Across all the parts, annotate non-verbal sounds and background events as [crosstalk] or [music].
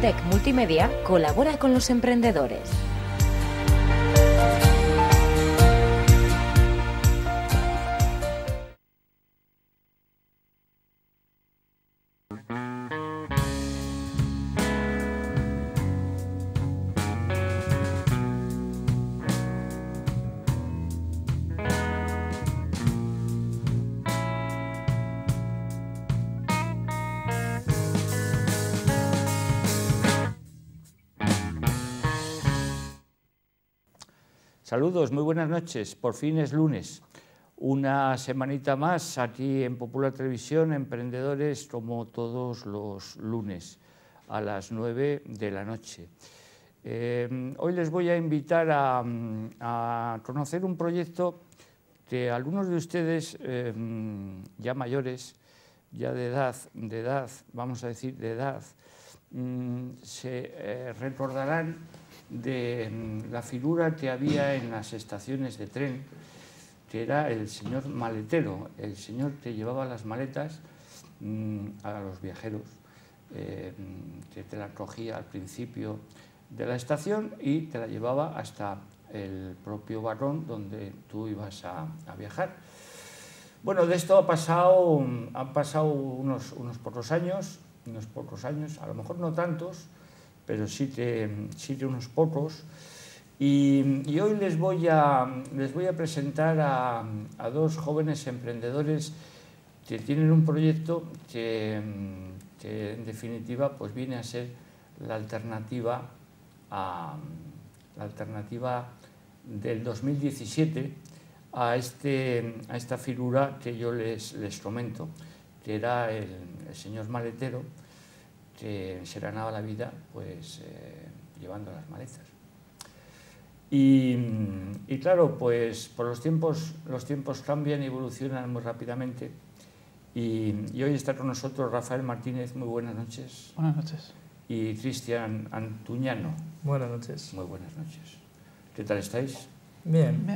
CETEC Multimedia colabora con los emprendedores. Saludos, muy buenas noches. Por fin es lunes. Una semanita más aquí en Popular Televisión, Emprendedores, como todos los lunes a las 9 de la noche. Eh, hoy les voy a invitar a, conocer un proyecto que algunos de ustedes, eh, ya mayores, ya de edad, de edad, vamos a decir de edad, mm, se eh, recordarán de mm, la figura que había en las estaciones de tren, que era el señor maletero, el señor que llevaba las maletas mm, a los viajeros, eh, mm, que te la cogía al principio de la estación y te la llevaba hasta el propio vagón donde tú ibas a, viajar. Bueno, de esto ha pasado, han pasado unos, unos pocos años, unos pocos años, a lo mejor no tantos, pero sí que, unos pocos. Y, hoy les voy a, les voy a presentar a, dos jóvenes emprendedores que tienen un proyecto que, en definitiva pues viene a ser la alternativa, a, la alternativa del 2017 a, este, a esta figura que yo les, les comento, que era el señor maletero, que se ganaba la vida pues eh, llevando las maletas. Y, claro, pues por los tiempos, los tiempos cambian y evolucionan muy rápidamente. Y, hoy está con nosotros Rafael Martínez, muy buenas noches. Buenas noches. Y Cristian Antuñano. Buenas noches. Muy buenas noches. ¿Qué tal estáis? Bien.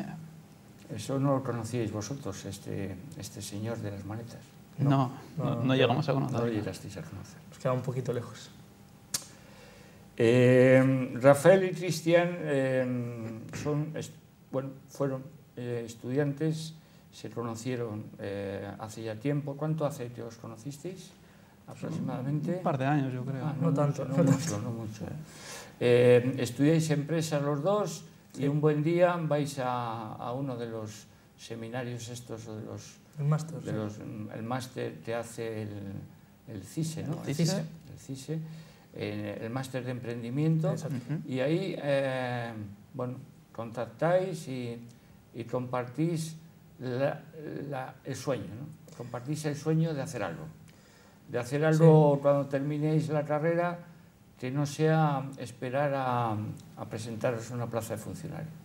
Eso no lo conocíais vosotros, este, este señor de las maletas. No, no, llegamos a conocer. No llegasteis a conocer. Nos queda un poquito lejos. Eh, Rafael y Cristian eh, son, bueno, fueron eh, estudiantes, se conocieron hace ya tiempo. ¿Cuánto hace que os conocisteis? Aproximadamente. Un par de años, yo creo. Ah, no, tanto. No, mucho, no mucho. estudiáis empresas los dos y un buen día vais a, a uno de los seminarios estos o de los el máster. el máster que hace el, el CISE, ¿no? El CISE. El CISE, el máster de emprendimiento. Y ahí, eh, bueno, contactáis y, y compartís el sueño, ¿no? Compartís el sueño de hacer algo. De hacer algo cuando terminéis la carrera que no sea esperar a, a presentaros una plaza de funcionario.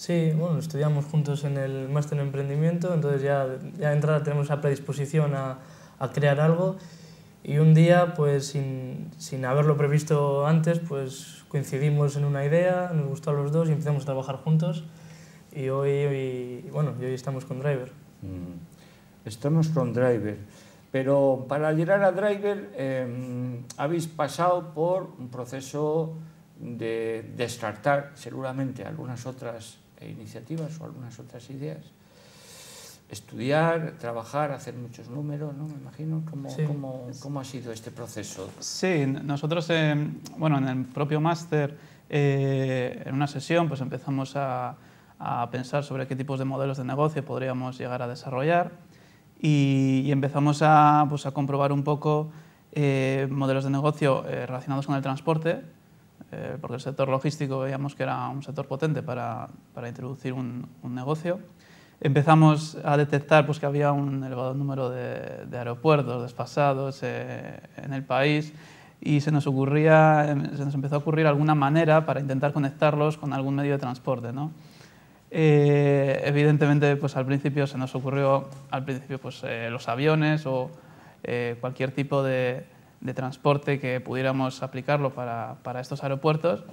Sí, bueno, estudiamos juntos en el máster en emprendimiento, entonces ya, ya de entrada tenemos la predisposición a, a crear algo y un día, pues sin, sin, haberlo previsto antes, pues coincidimos en una idea, nos gustó a los dos y empezamos a trabajar juntos y hoy, hoy bueno, y hoy estamos con Driver. Mm. Estamos con Driver, pero para llegar a Driver eh, habéis pasado por un proceso de descartar seguramente algunas otras e iniciativas o algunas otras ideas. Estudiar, trabajar, hacer muchos números, ¿no? Me imagino. ¿Cómo, cómo, cómo ha sido este proceso? Sí, nosotros, eh, bueno, en el propio máster, eh, en una sesión, pues empezamos a, a, pensar sobre qué tipos de modelos de negocio podríamos llegar a desarrollar y, empezamos a, pues, a comprobar un poco eh, modelos de negocio relacionados con el transporte, eh, porque el sector logístico veíamos que era un sector potente para, para introducir un, un, negocio. Empezamos a detectar pues, que había un elevado número de, de aeropuertos desfasados eh, en el país y se nos, ocurría, em, se nos empezó a ocurrir alguna manera para intentar conectarlos con algún medio de transporte. ¿no? Eh, evidentemente, pues al principio se nos ocurrió al principio, pues, los aviones o cualquier tipo de, de transporte que pudiéramos aplicarlo para, para estos aeropuertos.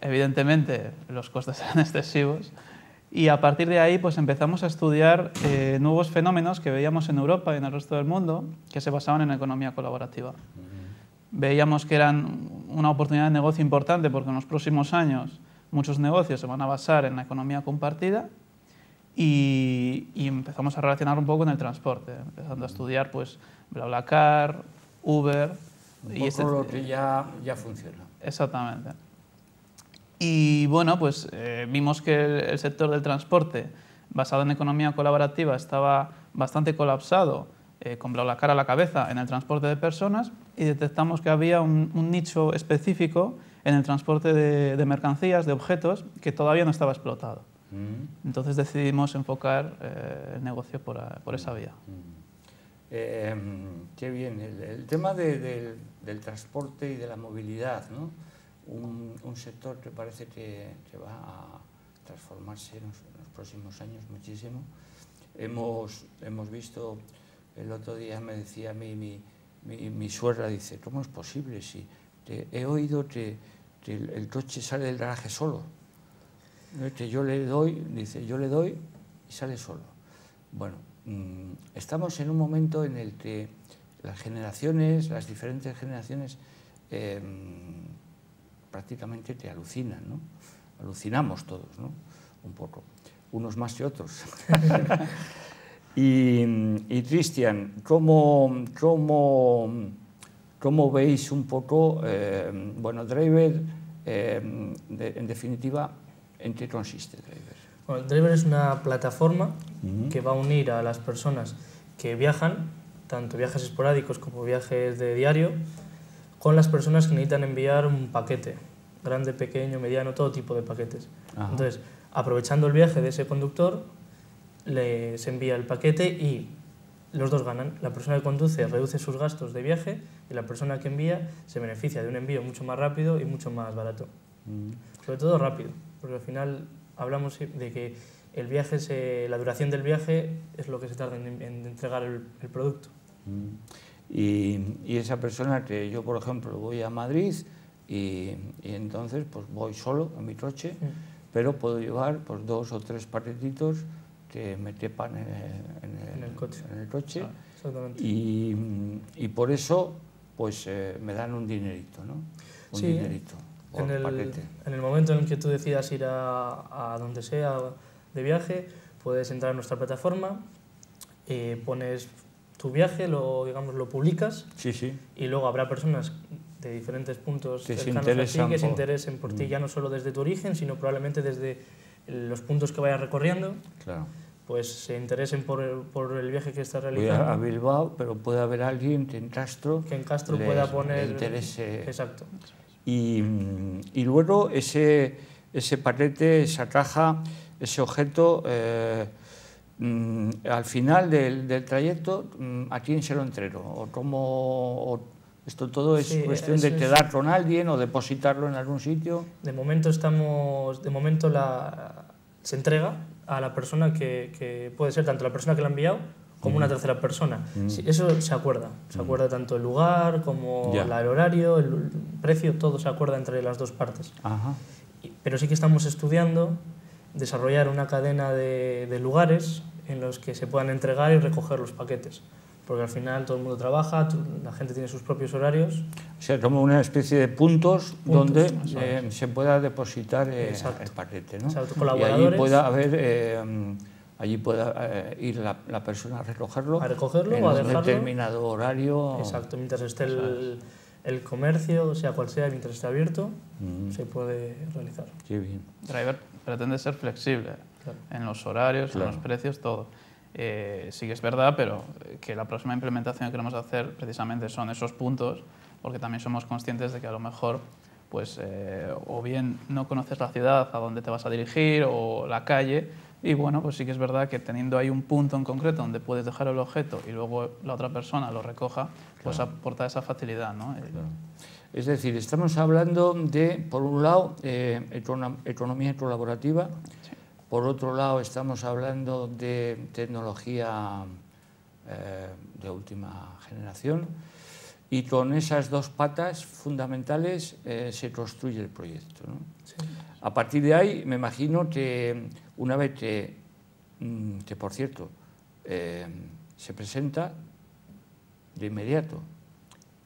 Evidentemente, los costes [laughs] eran excesivos. Y a partir de ahí pues empezamos a estudiar eh, nuevos fenómenos que veíamos en Europa y en el resto del mundo que se basaban en economía colaborativa. Veíamos que eran una oportunidad de negocio importante porque en los próximos años muchos negocios se van a basar en la economía compartida y, empezamos a relacionar un poco con el transporte, empezando a estudiar pues BlaBlaCar, Uber... Un y este, lo que ya, ya funciona. Exactamente. Y bueno, pues eh, vimos que el, sector del transporte basado en economía colaborativa estaba bastante colapsado, eh, con BlaBlaCar a la cabeza en el transporte de personas y detectamos que había un, nicho específico en el transporte de, mercancías, de objetos, que todavía no estaba explotado. Mm. Entonces decidimos enfocar eh, el negocio por, por esa vía. Mm. Eh, qué bien, el, tema del transporte y de la movilidad, ¿no? un, sector que parece que, va a transformarse en los, próximos años muchísimo. Hemos, hemos visto, el otro día me decía a mí mi, mi, mi suegra, dice, ¿cómo es posible si he oído que, que el, coche sale del garaje solo? Que yo le doy, dice, yo le doy y sale solo. Bueno, estamos en un momento en el que las generaciones, las diferentes generaciones, em, prácticamente te alucinan, ¿no? Alucinamos todos, ¿no? Un poco, unos más que otros. [laughs] y, y Cristian, ¿cómo, cómo, cómo veis un poco, em, bueno, Driver, em, en definitiva, en qué consiste Driver? Bueno, Driver es una plataforma que va a unir a las personas que viajan, tanto viajes esporádicos como viajes de diario, con las personas que necesitan enviar un paquete, grande, pequeño, mediano, todo tipo de paquetes. Entonces, aprovechando el viaje de ese conductor, les envía el paquete y los dos ganan. La persona que conduce reduce sus gastos de viaje y la persona que envía se beneficia de un envío mucho más rápido y mucho más barato. Sobre todo rápido, porque al final hablamos de que el viaje, se, la duración del viaje es lo que se tarda en, entregar el, producto. Mm. Y, y, esa persona que yo, por ejemplo, voy a Madrid y, y entonces pues voy solo en mi coche, mm. pero puedo llevar pues, dos o tres paquetitos que me quepan en, el, coche. En el coche ah, y, y, por eso pues eh, me dan un dinerito, ¿no? Un dinerito en el, en el, momento en el que tú decidas ir a, a, donde sea de viaje, puedes entrar en nuestra plataforma, eh, pones tu viaje, lo, digamos, lo publicas sí, sí. y luego habrá personas de diferentes puntos que cercanos se a ti que se interesen por ti, mm. ya no solo desde tu origen, sino probablemente desde los puntos que vayas recorriendo. Claro pues se interesen por el, por el viaje que estás realizando. Voy a, Bilbao, pero puede haber alguien que en Castro, que en Castro pueda poner... interese... Exacto. Y, y luego ese, ese paquete, esa caja, ese objeto, eh, mm, al final del, del, trayecto, mm, ¿a quién se lo entrego? ¿O cómo, ¿Esto todo es cuestión de quedar con alguien o depositarlo en algún sitio? De momento, estamos, de momento la, se entrega a la persona que, que, puede ser tanto la persona que la ha enviado como una tercera persona. eso se acuerda. Se acuerda tanto el lugar como el horario, el precio, todo se acuerda entre las dos partes. Pero sí que estamos estudiando desarrollar una cadena de, de, lugares en los que se puedan entregar y recoger los paquetes. Porque al final todo el mundo trabaja, la gente tiene sus propios horarios. O sea, como una especie de puntos, donde eh, se pueda depositar eh, el paquete. ¿no? Exacto, colaboradores. Y allí pueda haber... Eh, allí pueda eh, ir la, la, persona a recogerlo, a recogerlo en o a dejarlo. un determinado horario. Exacto, mientras esté el, el, comercio, sea cual sea, mientras esté abierto, mm. se puede realizar. Qué bien. Driver pretende ser flexible en los horarios, en los precios, todo. Eh, sí que es verdad, pero que la próxima implementación que queremos hacer precisamente son esos puntos, porque también somos conscientes de que a lo mejor pues eh, o bien no conoces la ciudad a donde te vas a dirigir o la calle y bueno, pues sí que es verdad que teniendo ahí un punto en concreto donde puedes dejar el objeto y luego la otra persona lo recoja, pues aporta esa facilidad. ¿no? Es decir, estamos hablando de, por un lado, eh, economía colaborativa, por otro lado, estamos hablando de tecnología eh, de última generación, y con esas dos patas fundamentales eh, se construye el proyecto. ¿no? A partir de ahí, me imagino que una vez que, mm, que por cierto, eh, se presenta de inmediato,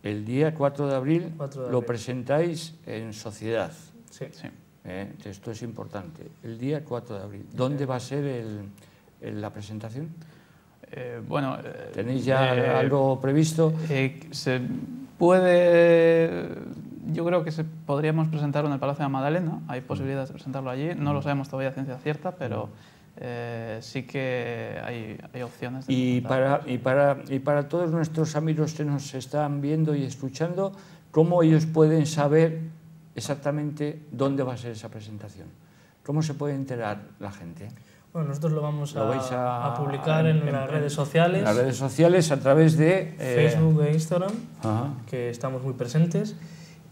El día 4 de abril, 4 de lo presentáis en sociedad. Sí. Sí. ¿eh? Esto es importante. El día 4 de abril. ¿Dónde va a ser el- el- la presentación? Eh, bueno, ¿Tenéis ya eh, algo previsto? eh, se puede, yo creo que se, podríamos presentarlo en el Palacio de la Magdalena, hay posibilidades de presentarlo allí, no lo sabemos todavía a ciencia cierta, pero eh, sí que hay, hay opciones. de Y para, y, para, y para todos nuestros amigos que nos están viendo y escuchando, ¿cómo ellos pueden saber exactamente dónde va a ser esa presentación? ¿Cómo se puede enterar la gente? Bueno, nosotros lo vamos a, Lo a- a publicar en, en- las redes sociales, En las redes sociales, a través de... eh, Facebook e Instagram, ajá, que estamos muy presentes,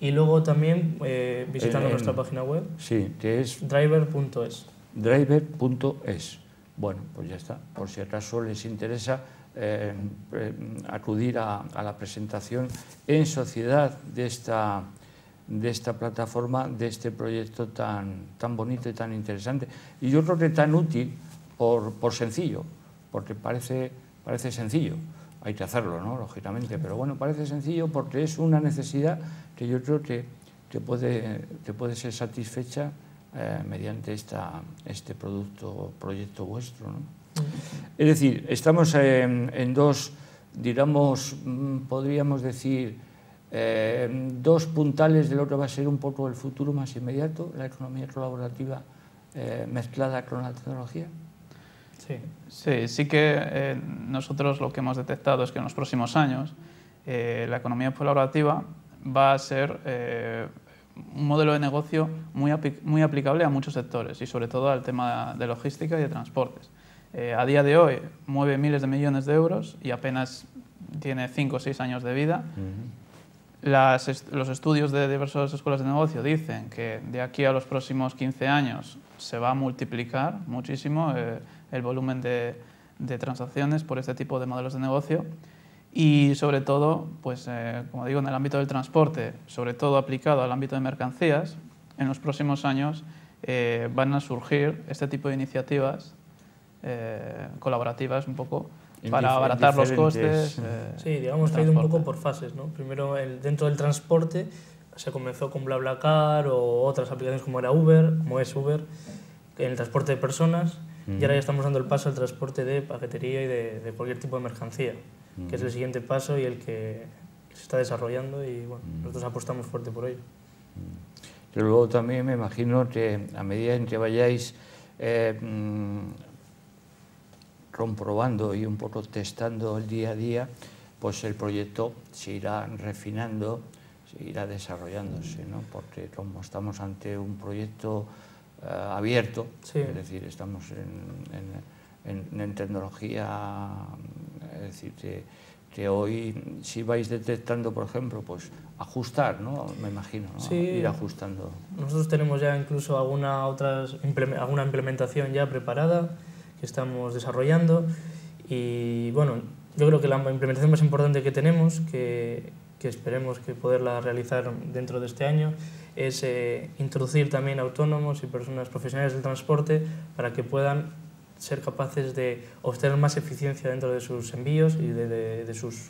y luego también eh, visitando En- nuestra página web, sí, que es driver.es. driver.es. Bueno, pues ya está. Por si acaso les interesa eh, eh, acudir a, a la presentación en sociedad de esta, de esta plataforma, de este proyecto tan, tan bonito y tan interesante. Y yo creo que tan útil por, por sencillo, porque parece, parece sencillo. Hay que hacerlo, ¿no? Lógicamente, pero bueno, parece sencillo porque es una necesidad que yo creo que, que, puede, que puede ser satisfecha eh, mediante esta, este producto, proyecto vuestro. ¿no? Es decir, estamos en, en dos, digamos, mm, podríamos decir, eh, dos puntales de lo que va a ser un poco el futuro más inmediato, la economía colaborativa eh, mezclada con la tecnología. Sí. Sí, sí que eh, nosotros lo que hemos detectado es que en los próximos años eh, la economía colaborativa va a ser eh, un modelo de negocio muy, muy aplicable a muchos sectores y sobre todo al tema de logística y de transportes. A día de hoy mueve miles de millones de euros y apenas tiene 5 o 6 años de vida. Las est- los estudios de diversas escuelas de negocio dicen que de aquí a los próximos 15 años se va a multiplicar muchísimo eh, el volumen de, de transacciones por este tipo de modelos de negocio y sobre todo, pues, eh, como digo, en el ámbito del transporte, sobre todo aplicado al ámbito de mercancías, en los próximos años eh, van a surgir este tipo de iniciativas eh, colaborativas un poco para abaratar los costes. eh, Sí, digamos ido un poco por fases, ¿no? Primero, el, dentro del transporte se comenzó con BlaBlaCar o otras aplicaciones como era Uber, como es Uber, en el transporte de personas, y ahora ya estamos dando el paso al transporte de paquetería y de, de cualquier tipo de mercancía, que es el siguiente paso y el que se está desarrollando y bueno, nosotros apostamos fuerte por ello. Pero luego también me imagino que a medida en que vayáis eh, mm, comprobando y un poco testando el día a día, pues el proyecto se irá refinando, irá desarrollándose, ¿no? porque como estamos ante un proyecto eh, abierto, Sí. es decir, estamos en, en- en- en tecnología, es decir, que, que hoy si vais detectando, por ejemplo, pues ajustar, ¿no? me imagino, ¿no? Sí. ir ajustando. Nosotros tenemos ya incluso alguna, otras, alguna implementación ya preparada que estamos desarrollando y bueno, yo creo que la implementación más importante que tenemos, que, que esperemos que poderla realizar dentro de este año, es eh, introducir también autónomos y personas profesionales del transporte para que puedan ser capaces de obtener más eficiencia dentro de sus envíos y de, de- de sus,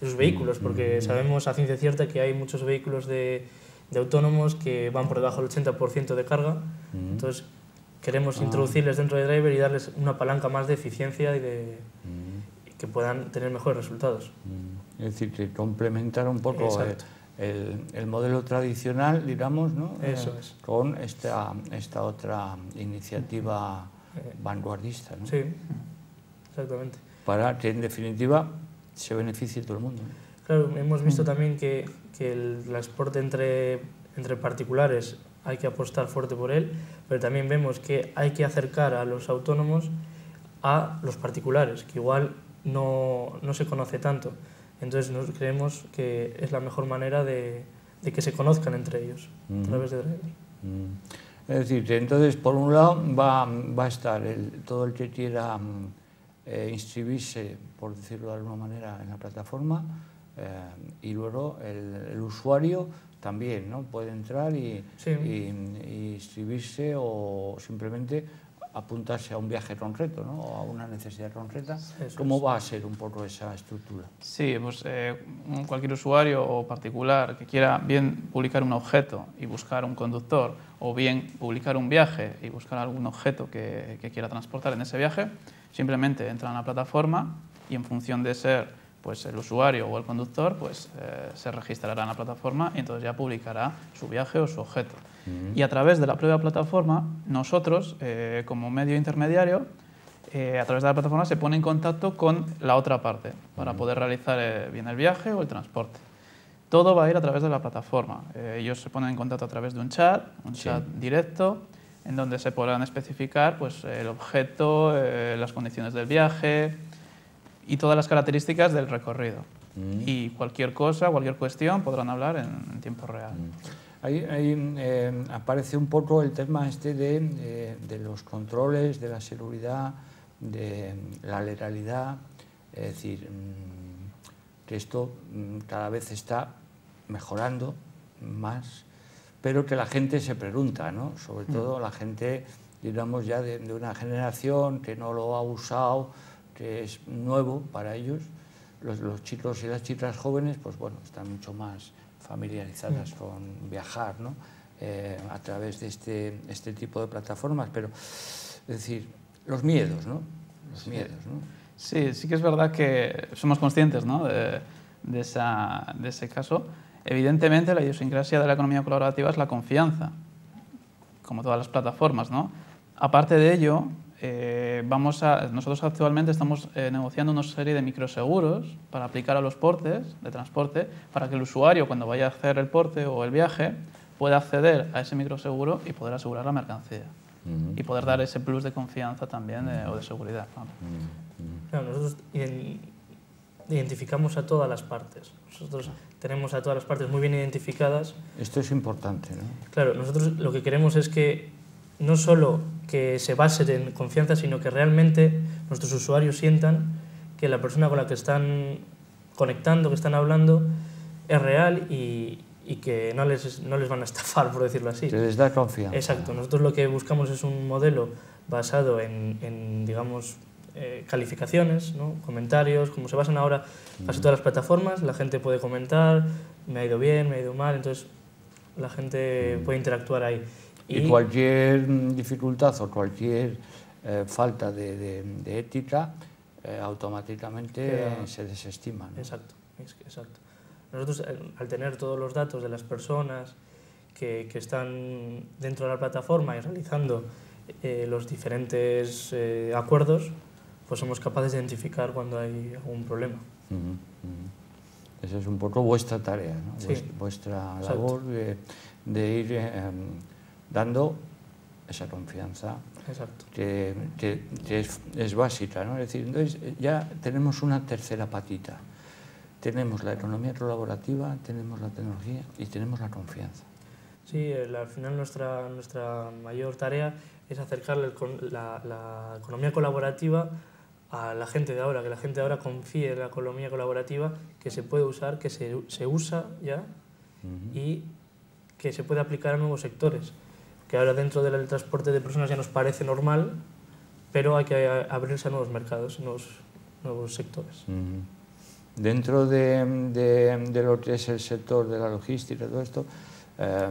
de sus vehículos, porque sabemos a ciencia cierta que hay muchos vehículos de, de autónomos que van por debajo del 80% de carga, entonces queremos introducirles dentro de Driver y darles una palanca más de eficiencia y de que puedan tener mejores resultados. Mm. Es decir, que complementar un poco eh, el, el modelo tradicional, digamos, ¿no? Eso Eh, es. con esta, esta otra iniciativa Eh, vanguardista, ¿no? Sí, exactamente. para que en definitiva se beneficie todo el mundo. ¿no? Claro, hemos visto también que, que el transporte entre, entre particulares hay que apostar fuerte por él, pero también vemos que hay que acercar a los autónomos a los particulares, que igual no, no se conoce tanto. Entonces nos creemos que es la mejor manera de, de que se conozcan entre ellos a Ujú. través de Driver. Mm. Es decir, entonces, por un lado, va, va a estar el- todo el que quiera eh, inscribirse, por decirlo de alguna manera, en la plataforma, eh, y luego el, el usuario también ¿no? puede entrar y, Sí. y- y inscribirse o simplemente apuntarse a un viaje concreto, ¿no? o a una necesidad concreta. Eso ¿Cómo es. va a ser un poco esa estructura? Sí, pues eh, cualquier usuario o particular que quiera bien publicar un objeto y buscar un conductor, o bien publicar un viaje y buscar algún objeto que, que quiera transportar en ese viaje, simplemente entra en la plataforma y en función de ser pues, el usuario o el conductor, pues eh, se registrará en la plataforma y entonces ya publicará su viaje o su objeto. Y a través de la propia plataforma, nosotros, eh, como medio intermediario, eh, a través de la plataforma se pone en contacto con la otra parte para poder realizar eh, bien el viaje o el transporte. Todo va a ir a través de la plataforma. Eh, ellos se ponen en contacto a través de un chat, un Sí. chat directo, en donde se podrán especificar pues, el objeto, eh, las condiciones del viaje y todas las características del recorrido. Mm. Y cualquier cosa, cualquier cuestión podrán hablar en, en tiempo real. Ahí, ahí, eh, aparece un poco el tema este de, eh, de los controles, de la seguridad, de la legalidad, es decir, mm, que esto mm, cada vez está mejorando más, pero que la gente se pregunta, ¿no? sobre todo la gente, digamos, ya de, de una generación que no lo ha usado, que es nuevo para ellos, los, los chicos y las chicas jóvenes, pues bueno, están mucho más familiarizadas con viajar, ¿no? Eh, a través de este, este tipo de plataformas, pero es decir, los miedos, ¿no? Los miedos, ¿no? Sí, sí que es verdad que somos conscientes ¿no? de, de esa- de ese caso. Evidentemente, la idiosincrasia de la economía colaborativa es la confianza, como todas las plataformas. ¿no? Aparte de ello, eh, vamos a, nosotros actualmente estamos eh, negociando una serie de microseguros para aplicar a los portes de transporte, para que el usuario, cuando vaya a hacer el porte o el viaje, pueda acceder a ese microseguro y poder asegurar la mercancía. Y poder dar ese plus de confianza también eh, o de seguridad. ¿no? Claro, nosotros iden- identificamos a todas las partes. Nosotros tenemos a todas las partes muy bien identificadas. Esto es importante, ¿no? Claro, nosotros lo que queremos es que no solo que se base en confianza, sino que realmente nuestros usuarios sientan que la persona con la que están conectando, que están hablando, es real y, y que no les, no les van a [laughs] estafar, por decirlo así. Que les da confianza. Exacto, nosotros lo que buscamos es un modelo basado en, en, digamos, eh, calificaciones, ¿no? comentarios, como se basan ahora casi todas las plataformas, la gente puede comentar, me ha ido bien, me ha ido mal, entonces la gente puede interactuar ahí. Y, cualquier mm, dificultad o cualquier eh, falta de, de- de ética eh, automáticamente se desestima. ¿no? Exacto, exacto. Nosotros, eh, al tener todos los datos de las personas que, que están dentro de la plataforma y realizando eh, los diferentes eh, acuerdos, pues somos capaces de identificar cuando hay algún problema. Ujú. Esa es un poco vuestra tarea, ¿no? Sí. Vuestra labor de, de ir eh, dando esa confianza Exacto. que, que- que es, es básica. ¿no? Es decir, entonces ya tenemos una tercera patita. Tenemos la economía colaborativa, tenemos la tecnología y tenemos la confianza. Sí, el- al final nuestra, nuestra mayor tarea es con- la, la economía colaborativa a la gente de ahora, que la gente de ahora confíe en la economía colaborativa, que se puede usar, que se, se usa ya y que se puede aplicar a nuevos sectores. Que ahora dentro del transporte de personas ya nos parece normal, pero hay que abrirse a nuevos mercados, nuevos, nuevos sectores. Dentro de, lo que es el sector de la logística y todo esto, eh,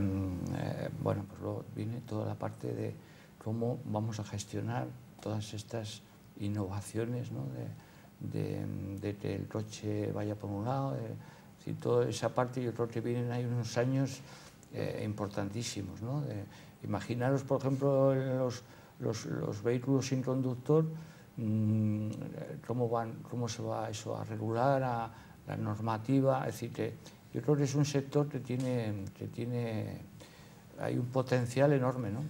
eh, bueno, pues luego viene toda la parte de cómo vamos a gestionar todas estas innovaciones, ¿no? de, que el coche vaya por un lado, decir, toda esa parte yo creo que vienen ahí unos años eh, importantísimos. ¿no? Imaginaros, por ejemplo, los, los, los vehículos sin conductor, mm, cómo, van, cómo se va eso a regular, a la normativa, es decir, que yo creo que es un sector que tiene, que tiene hay un potencial enorme, ¿no?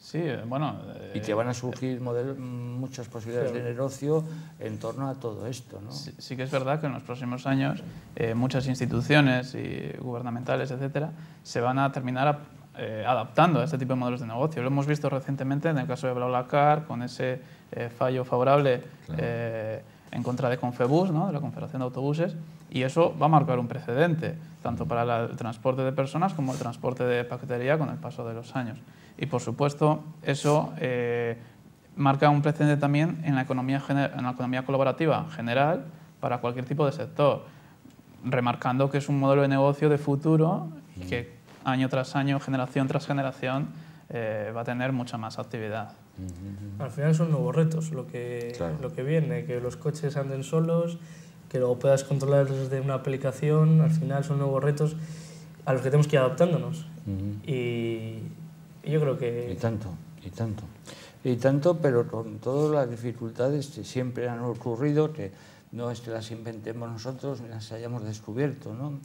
Sí, eh, bueno... Y eh, que van a surgir modelo- muchas posibilidades de negocio en torno a todo esto, ¿no? Sí, sí que es verdad que en los próximos años eh, muchas instituciones y gubernamentales, etcétera, se van a terminar a- eh, adaptando a este tipo de modelos de negocio. Lo hemos visto recientemente en el caso de BlaBlaCar, con ese eh, fallo favorable eh, en contra de Confebus, ¿no? de la Confederación de Autobuses, y eso va a marcar un precedente, tanto para la- el transporte de personas como el transporte de paquetería con el paso de los años. Y por supuesto, eso eh, marca un precedente también en la economía, en la economía colaborativa general para cualquier tipo de sector, remarcando que es un modelo de negocio de futuro y que año tras año, generación tras generación, eh, va a tener mucha más actividad. Al final son nuevos retos lo que, lo que viene, que los coches anden solos, que luego puedas controlar desde una aplicación, al final son nuevos retos a los que tenemos que ir adaptándonos. y, yo creo que... Y tanto, y tanto. Y tanto, pero con todas las dificultades que siempre han ocurrido, que no es que las inventemos nosotros ni las hayamos descubierto, ¿no?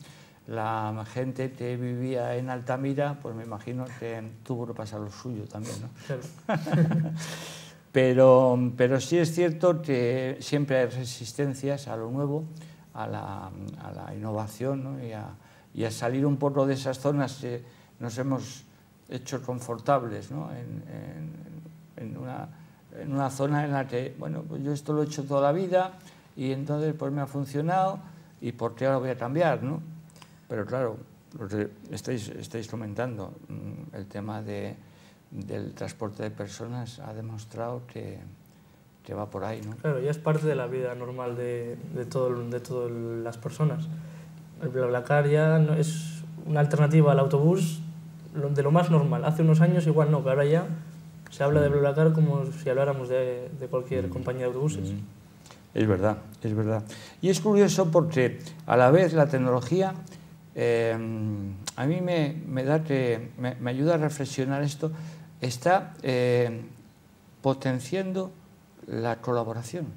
La gente que vivía en Altamira, pues me imagino que tuvo que pasar lo suyo también, ¿no? [laughs] pero, pero sí es cierto que siempre hay resistencias a lo nuevo, a la, a la innovación ¿no? y, a, y, a, salir un poco de esas zonas que nos hemos hecho confortables ¿no? en, en, en, una, en una zona en la que, bueno, pues yo esto lo he hecho toda la vida y entonces pues me ha funcionado y por qué ahora voy a cambiar, ¿no? Pero claro, lo que estáis, estáis comentando, mm, el tema de, del transporte de personas ha demostrado que, que, va por ahí, ¿no? Claro, ya es parte de la vida normal de, de, todo, de todas las personas. El BlaBlaCar ya no es una alternativa al autobús de lo más normal. Hace unos años igual no, pero ahora ya se habla de mm. BlaBlaCar como si habláramos de, de cualquier mm. compañía de autobuses. Es verdad, es verdad. Y es curioso porque a la vez la tecnología eh, a mí me, da que, me, me, ayuda a reflexionar esto, está eh, potenciando la colaboración.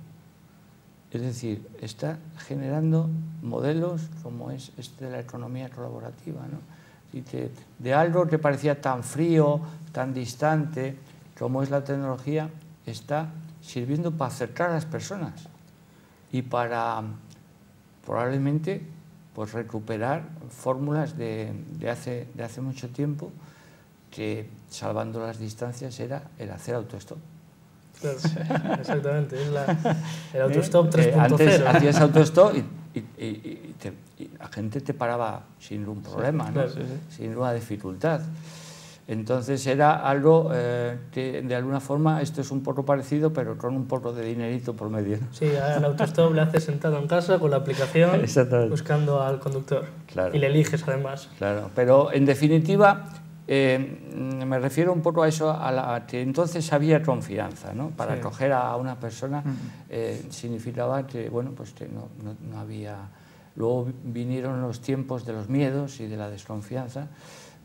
Es decir, está generando modelos como es este de la economía colaborativa. ¿no? Y que de algo que parecía tan frío, tan distante como es la tecnología, está sirviendo para acercar a las personas y para probablemente pues, recuperar fórmulas de, de, hace, de hace mucho tiempo que, salvando las distancias, era el hacer autostop. Claro, exactamente, es la, el autostop 3.0. Eh, antes hacías autostop y, y, y, te, y, la gente te paraba sin ningún problema, ¿no? claro, sí, sí. sin ninguna dificultad. Entonces era algo eh, que de alguna forma esto es un poco parecido, pero con un poco de dinerito por medio. ¿no? Sí, al autostop le haces sentado en casa con la aplicación buscando al conductor. Claro. Y le eliges además. Claro, pero en definitiva eh, me refiero un poco a eso, a, la, a que entonces había confianza, ¿no? Para sí. acoger a una persona eh, significaba que, bueno, pues que no, no, no había... Luego vinieron los tiempos de los miedos y de la desconfianza,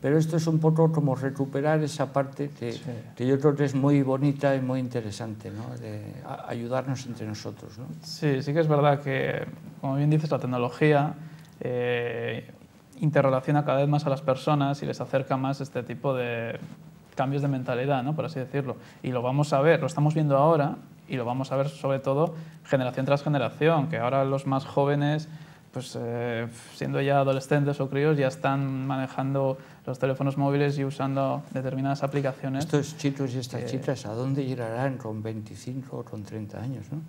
pero esto es un poco como recuperar esa parte que, sí. que yo creo que es muy bonita y muy interesante, ¿no? de ayudarnos entre nosotros. ¿no? Sí, sí que es verdad que, como bien dices, la tecnología eh, interrelaciona cada vez más a las personas y les acerca más este tipo de cambios de mentalidad, ¿no? por así decirlo. Y lo vamos a ver, lo estamos viendo ahora y lo vamos a ver sobre todo generación tras generación, que ahora los más jóvenes pues eh, siendo ya adolescentes o críos, ya están manejando los teléfonos móviles y usando determinadas aplicaciones. Estos chicos y estas eh, chicas, ¿a dónde llegarán con 25 o con 30 años? ¿no?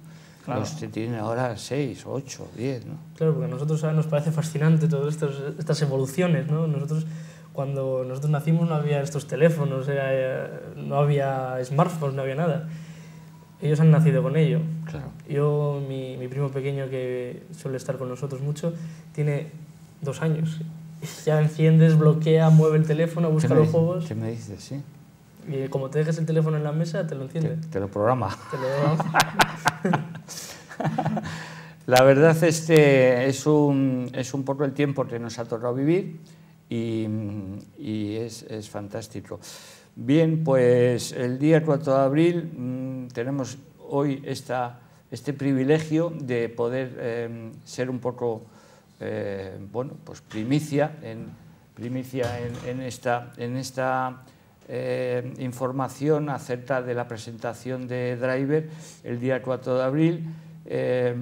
Claro. Los que tienen ahora 6, 8, 10. ¿no? Claro, porque a nosotros nos parece fascinante todas estas, estas evoluciones. ¿no? Nosotros, cuando nosotros nacimos no había estos teléfonos, era, no había smartphones, no había nada ellos han nacido con ello. Claro. Yo, mi, mi, primo pequeño, que suele estar con nosotros mucho, tiene dos años. [laughs] Ya enciendes, bloquea, mueve el teléfono, busca los juegos. ¿Qué me dices? Sí. Y como te dejes el teléfono en la mesa, te lo enciende. Te, te lo programa. Te lo [laughs] [laughs] la verdad es que es un, es un poco el tiempo que nos ha tocado vivir y, y es, es fantástico. Bien, pues el día 4 de abril mmm, tenemos hoy esta, este privilegio de poder eh, ser un poco, eh, bueno, pues primicia en, primicia en, en esta, en esta eh, información acerca de la presentación de Driver el día 4 de abril, eh,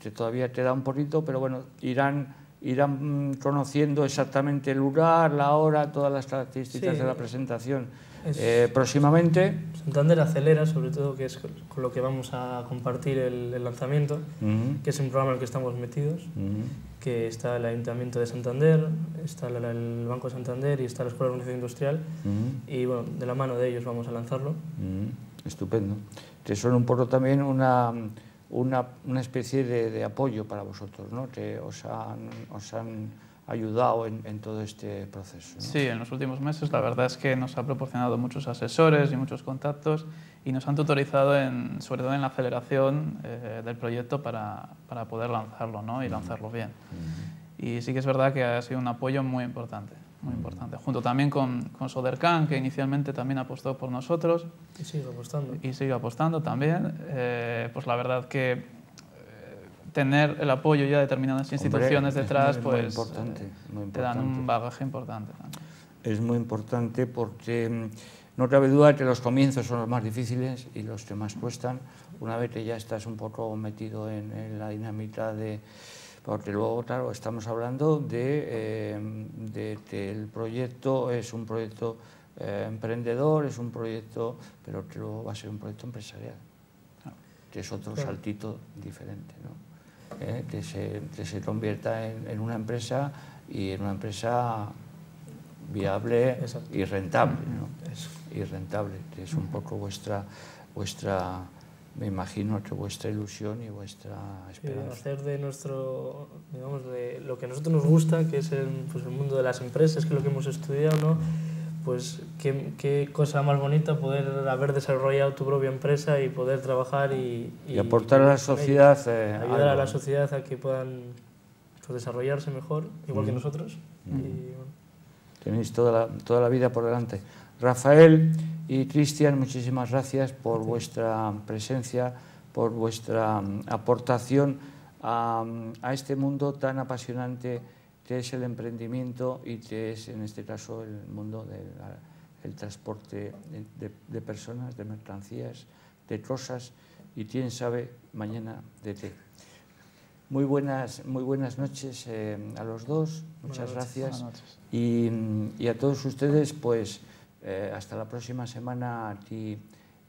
que todavía queda un poquito, pero bueno, irán irán conociendo exactamente el lugar, la hora, todas las características sí, de la presentación eh, próximamente. Santander Acelera, sobre todo, que es con lo que vamos a compartir el, el lanzamiento, uh -huh. que es un programa en el que estamos metidos, uh -huh. que está el Ayuntamiento de Santander, está el, el Banco de Santander y está la Escuela de Organización Industrial, uh -huh. y bueno, de la mano de ellos vamos a lanzarlo. estupendo. Que son un poco también una, una, una especie de, de, apoyo para vosotros, ¿no? Que os han, os han ayudado en, en, todo este proceso. ¿no? Sí, en los últimos meses la verdad es que nos ha proporcionado muchos asesores y muchos contactos y nos han tutorizado en, sobre todo en la aceleración eh, del proyecto para, para, poder lanzarlo ¿no? y lanzarlo bien. Uh -huh. Y sí que es verdad que ha sido un apoyo muy importante, muy importante. Junto también con, con Sodercan, que inicialmente también apostó por nosotros. Y sigue apostando. Y sigue apostando también. Eh, pues la verdad que eh, tener el apoyo ya de determinadas instituciones Hombre, detrás, muy, pues muy importante, muy importante. te dan un bagaje importante también. Es muy importante porque mm, no cabe duda que los comienzos son los más difíciles y los que más cuestan. Una vez que ya estás un poco metido en, en la dinámica de... Porque luego, claro, estamos hablando de, eh, de que el proyecto es un proyecto eh, emprendedor, es un proyecto, pero que luego va a ser un proyecto empresarial, que es otro claro. saltito diferente, ¿no? Eh, que, se, que se convierta en, en, una empresa y en una empresa viable Exacto. y rentable, ¿no? Y rentable, que es un poco vuestra, vuestra me imagino que vuestra ilusión y vuestra esperanza. Hacer de nuestro, digamos, de lo que a nosotros nos gusta, que es el, pues el mundo de las empresas, que es lo que hemos estudiado, ¿no? Pues qué, qué cosa más bonita poder haber desarrollado tu propia empresa y poder trabajar y... Y, y aportar a la sociedad... Eh, ayudar algo. a la sociedad a que puedan pues, desarrollarse mejor, igual mm. que nosotros. Mm. Y, bueno. Tenéis toda la, toda la vida por delante. Rafael y Cristian, muchísimas gracias por vuestra presencia, por vuestra mm, aportación a, a, este mundo tan apasionante que es el emprendimiento y que es en este caso el mundo del el transporte de, de, de, personas, de mercancías, de cosas. Y quién sabe mañana de qué. Muy buenas, muy buenas noches eh, a los dos, muchas gracias. Y, y, a todos ustedes, pues eh, hasta la próxima semana aquí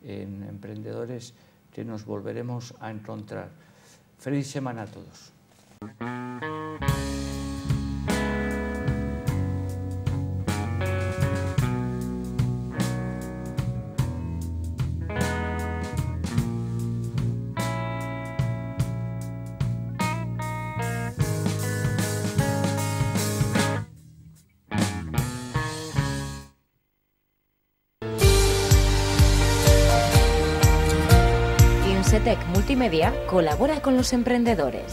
en Emprendedores, que nos volveremos a encontrar. Feliz semana a todos. Colabora con los emprendedores.